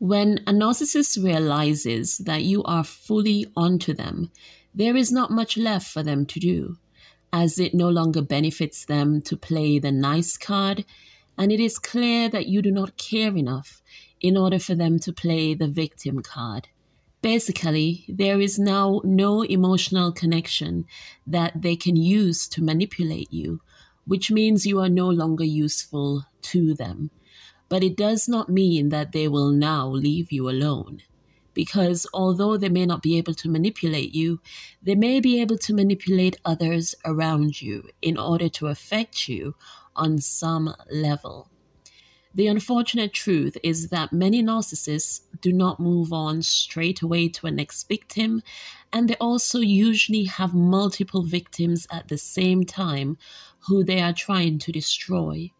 When a narcissist realizes that you are fully onto them, there is not much left for them to do, as it no longer benefits them to play the nice card, and it is clear that you do not care enough in order for them to play the victim card. Basically, there is now no emotional connection that they can use to manipulate you, which means you are no longer useful to them. But it does not mean that they will now leave you alone. Because although they may not be able to manipulate you, they may be able to manipulate others around you in order to affect you on some level. The unfortunate truth is that many narcissists do not move on straight away to a next victim, and they also usually have multiple victims at the same time who they are trying to destroy.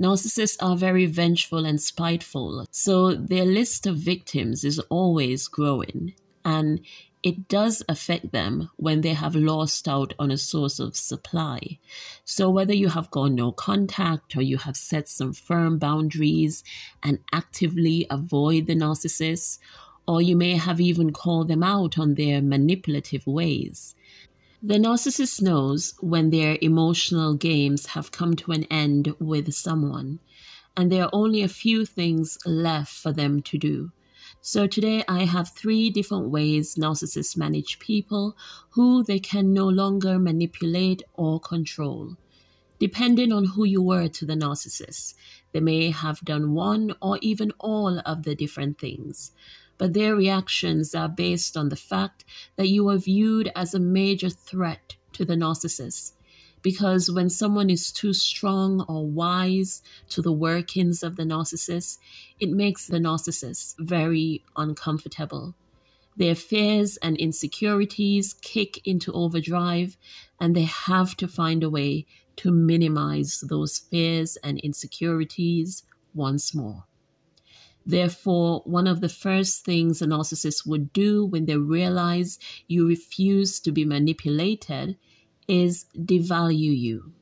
Narcissists are very vengeful and spiteful, so their list of victims is always growing, and it does affect them when they have lost out on a source of supply. So, whether you have gone no contact or you have set some firm boundaries and actively avoid the narcissist, or you may have even called them out on their manipulative ways, the narcissist knows when their emotional games have come to an end with someone, and there are only a few things left for them to do. So today I have three different ways narcissists manage people who they can no longer manipulate or control. Depending on who you were to the narcissist, they may have done one or even all of the different things but their reactions are based on the fact that you are viewed as a major threat to the narcissist. Because when someone is too strong or wise to the workings of the narcissist, it makes the narcissist very uncomfortable. Their fears and insecurities kick into overdrive, and they have to find a way to minimize those fears and insecurities once more. Therefore, one of the first things a narcissist would do when they realize you refuse to be manipulated is devalue you.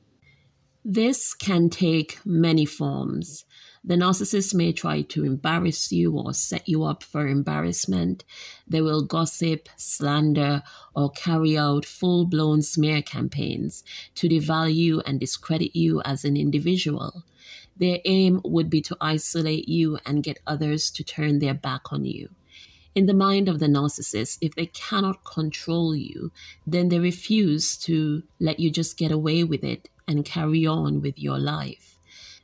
This can take many forms. The narcissist may try to embarrass you or set you up for embarrassment. They will gossip, slander, or carry out full blown smear campaigns to devalue and discredit you as an individual. Their aim would be to isolate you and get others to turn their back on you. In the mind of the narcissist, if they cannot control you, then they refuse to let you just get away with it and carry on with your life.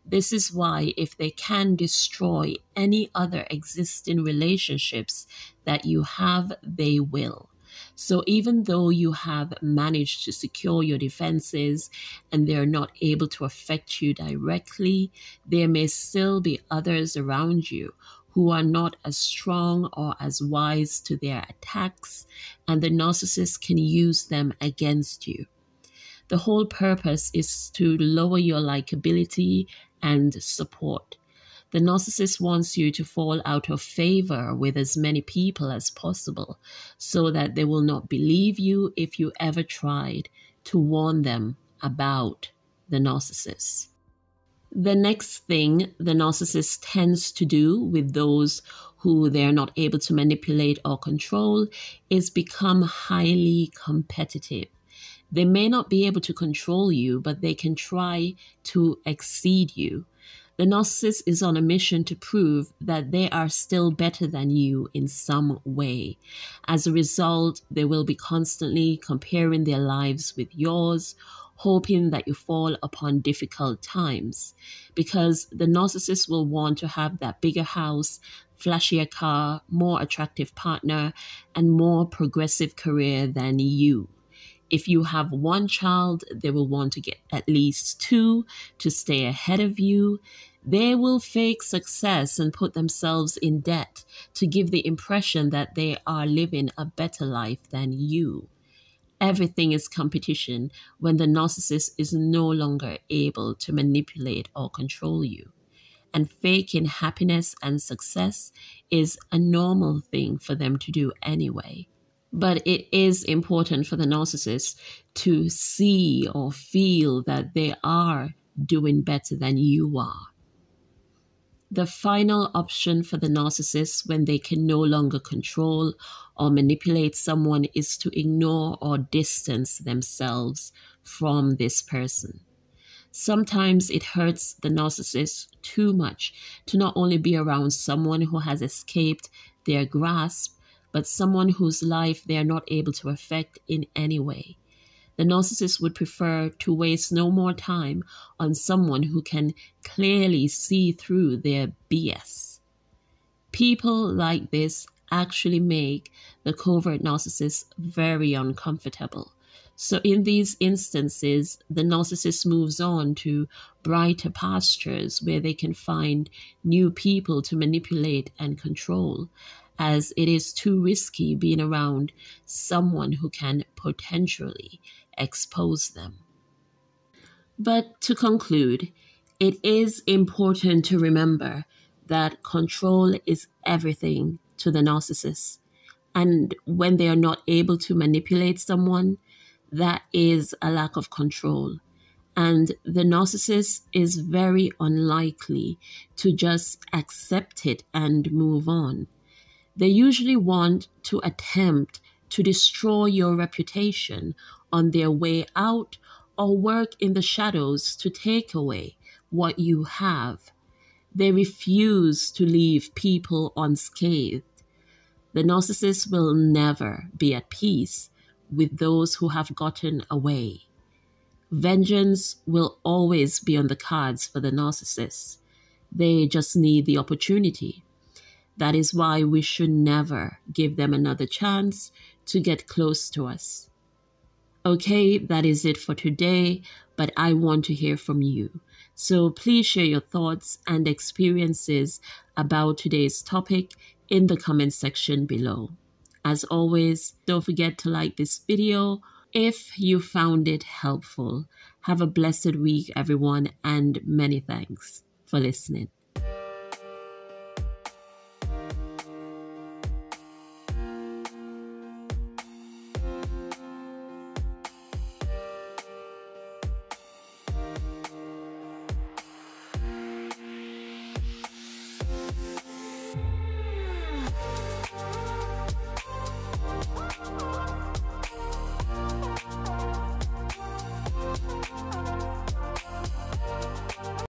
This is why, if they can destroy any other existing relationships that you have, they will. So even though you have managed to secure your defenses and they're not able to affect you directly, there may still be others around you who are not as strong or as wise to their attacks, and the narcissist can use them against you. The whole purpose is to lower your likability and support. The narcissist wants you to fall out of favor with as many people as possible so that they will not believe you if you ever tried to warn them about the narcissist. The next thing the narcissist tends to do with those who they're not able to manipulate or control is become highly competitive. They may not be able to control you, but they can try to exceed you. The narcissist is on a mission to prove that they are still better than you in some way. As a result, they will be constantly comparing their lives with yours, hoping that you fall upon difficult times. Because the narcissist will want to have that bigger house, flashier car, more attractive partner, and more progressive career than you. If you have one child, they will want to get at least two to stay ahead of you. They will fake success and put themselves in debt to give the impression that they are living a better life than you. Everything is competition when the narcissist is no longer able to manipulate or control you. And faking happiness and success is a normal thing for them to do anyway. But it is important for the narcissist to see or feel that they are doing better than you are. The final option for the narcissist when they can no longer control or manipulate someone is to ignore or distance themselves from this person. Sometimes it hurts the narcissist too much to not only be around someone who has escaped their grasp, but someone whose life they are not able to affect in any way. The narcissist would prefer to waste no more time on someone who can clearly see through their BS. People like this actually make the covert narcissist very uncomfortable. So, in these instances, the narcissist moves on to brighter pastures where they can find new people to manipulate and control, as it is too risky being around someone who can potentially expose them. But to conclude, it is important to remember that control is everything to the narcissist. And when they are not able to manipulate someone, that is a lack of control. And the narcissist is very unlikely to just accept it and move on. They usually want to attempt to destroy your reputation on their way out or work in the shadows to take away what you have. They refuse to leave people unscathed. The narcissist will never be at peace with those who have gotten away. Vengeance will always be on the cards for the narcissist. They just need the opportunity. That is why we should never give them another chance to get close to us. Okay, that is it for today, but I want to hear from you. So please share your thoughts and experiences about today's topic in the comment section below. As always, don't forget to like this video if you found it helpful. Have a blessed week, everyone, and many thanks for listening.